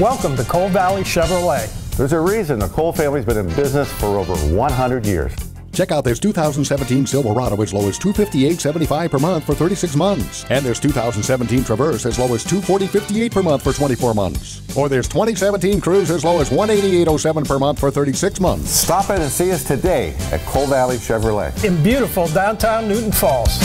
Welcome to Cole Valley Chevrolet. There's a reason the Cole family's been in business for over 100 years. Check out this 2017 Silverado as low as $258.75 per month for 36 months. And this 2017 Traverse as low as $240.58 per month for 24 months. Or this 2017 Cruze as low as $188.07 per month for 36 months. Stop in and see us today at Cole Valley Chevrolet. In beautiful downtown Newton Falls.